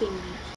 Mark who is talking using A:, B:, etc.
A: everything.